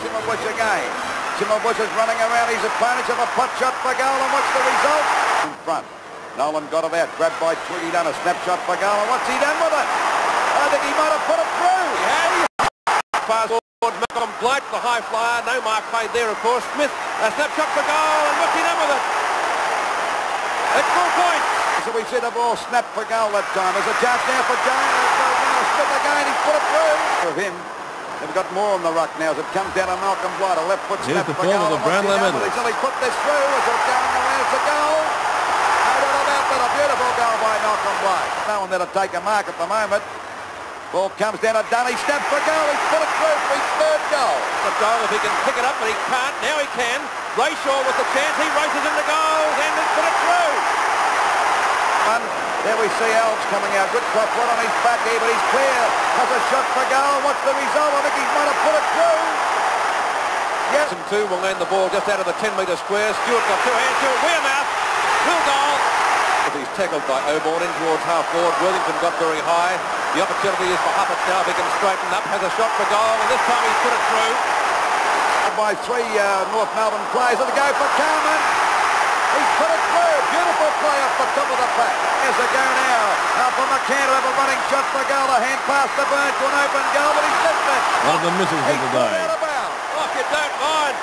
Schimmelbusch again. Schimmelbusch is running around his opponents of a pot shot for goal and what's the result? In front. Nolan got it out, grabbed by Twiggy Dunne, a snapshot for goal and what's he done with it? I think he might have put it through. Yeah, Fast forward, Malcolm Blight, the high flyer, no mark paid there of course. Smith, a snapshot for goal and what's he done with it? It's four points. So we see the ball snap for goal that time. There's a chance now for Jones. Smith again, he's put it through. For him, They've got more on the ruck now as it comes down to Malcolm Blight. A left foot Here's snap the for form goal. of the Brownlow medalist. He's put this through as it's going around. It's a goal. No doubt about that. A beautiful goal by Malcolm Blight. No one there to take a mark at the moment. Ball comes down to Dunny. Snap for goal. He's put it through for his third goal. The goal, if he can pick it up, but he can't. Now he can. Ray Shaw with the chance. He races into goal and has put it through. One. There we see Alves coming out. Good cross one on his back here, but he's clear. Has a shot for goal. What's the result? I think he's might have put it through. Yes. And two will land the ball just out of the 10-metre square. Stewart got two hands to it. We're Wearmouth. Will goal. He's tackled by Oborne in towards half forward. Worthington got very high. The opportunity is for Huppert now if he can straighten up. Has a shot for goal, and this time he's put it through. By three uh, North Melbourne players. And the go for Carman. He's put it through. Beautiful play off the top of the pack. Here's the go now. Now for McCann to have a running shot for goal. A hand pass to Burns to an open goal, but he's missed it. One of the misses of the day. Out of bounds. If you don't mind.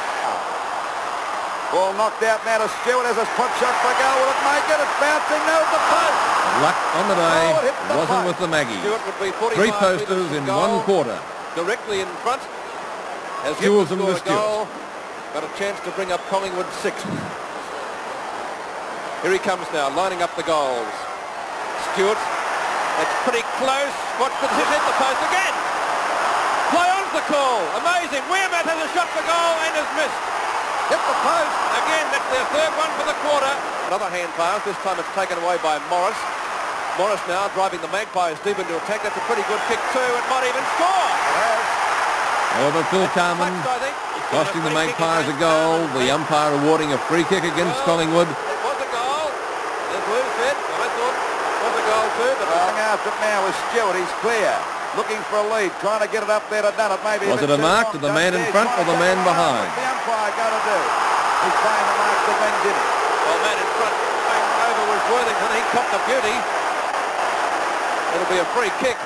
Ball knocked out now to Stewart as a spot shot for goal. Will it make it? It's bouncing now at the post. Luck on the day Oh, it the wasn't post. with the Maggie. Stewart would be 45 Three posters in goal, one quarter. Directly in front. Has Two yet of them score a Stewart. goal. Got a chance to bring up Collingwood six. Here he comes now, lining up the goals. Stewart. It's pretty close. Watch the hit the post again. Play on's the call. Amazing. Wearmouth has a shot for goal and has missed. Hit the post. Again, that's their third one for the quarter. Another hand pass. This time it's taken away by Morris. Morris now driving the Magpies deep into attack. That's a pretty good kick too. It might even score. Over Phil Carman, Touched, I think. costing the Magpies a goal. The umpire awarding a free kick against Collingwood. It was a goal. The Blues said. I thought it was a goal too, but Going after it now is Stewart. He's clear. Looking for a lead. Trying to get it up there to Dunnett. Maybe Was if it a mark to the man in front or the man get it behind? What's the umpire going to do? He's playing the mark to Ben Diddy. well, man in front came over was Worthington. He copped the beauty. It'll be a free kick.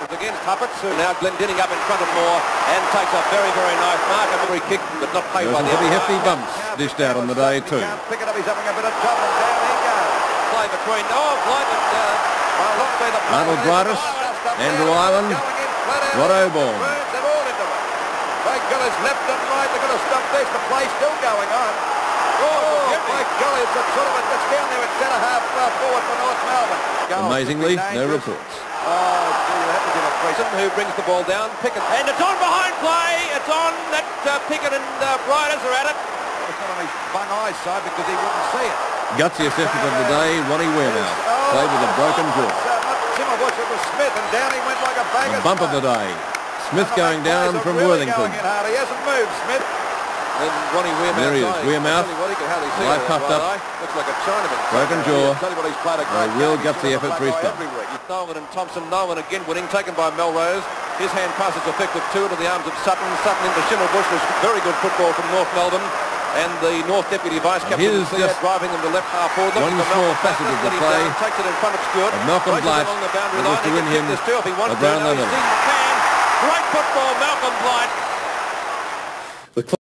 It's against Huppert. So now Glendinning up in front of Moore and takes a very, very nice mark. A free kick, but not paid There by the heavy, pretty hefty bumps dished out on the day He too. can't pick it up. He's having a bit of trouble. Down he goes. Play between, oh, Blight and, uh, well, not say the Arnold Briedis, Andrew Ireland, Rod Oborne. Burns, they're all into. By golly, it's left and right. They're going to stop this. The play's still going on. Oh, by golly, it's a sort of a, it's down there at centre half uh, forward for North Melbourne. Goal Amazingly, no reports. Oh, gee, you have to give a free. Preston who brings the ball down. Picken. And it's on behind play. It's on. That uh, Picken and uh, Brightus are at it. It's not on his bung eyes side because he wouldn't see it. Gutsy effort of the day, Ronnie Wearmouth. Played with a broken jaw. It's, Schimmelbusch, it was Smith, and down he went like a bag The of bump of the day. Smith going down from really Worthington. Going in hard. He hasn't moved, Smith. And Ronnie Wearmouth. There he is, eye. Wearmouth. Tell you he can hardly see Live it, puffed up. eye. Looks like a Chinaman. Broken jaw. Tell you what, he's played a A real gutsy effort a for his black club. eye every week. Nolan and Thompson. Nolan again winning, taken by Melrose. His hand pass is effective too into the arms of Sutton. Sutton into Schimmelbusch was very good football from North Melbourne. And the North Deputy Vice Captain is just driving them to left half forward. one small facet of the play down, Takes it in front of Stewart. of Malcolm Blight along that was to win him kick this too if he wants a to. Brownlow Now he's medal. seen McCann. Great football, Malcolm Blight.